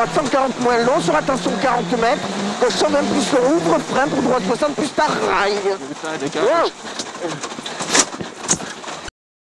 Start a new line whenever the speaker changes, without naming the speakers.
droite 140 moins long, sur attention 40 mètres, gauche 120 plus ouvre, frein pour droite 60 plus ta rail.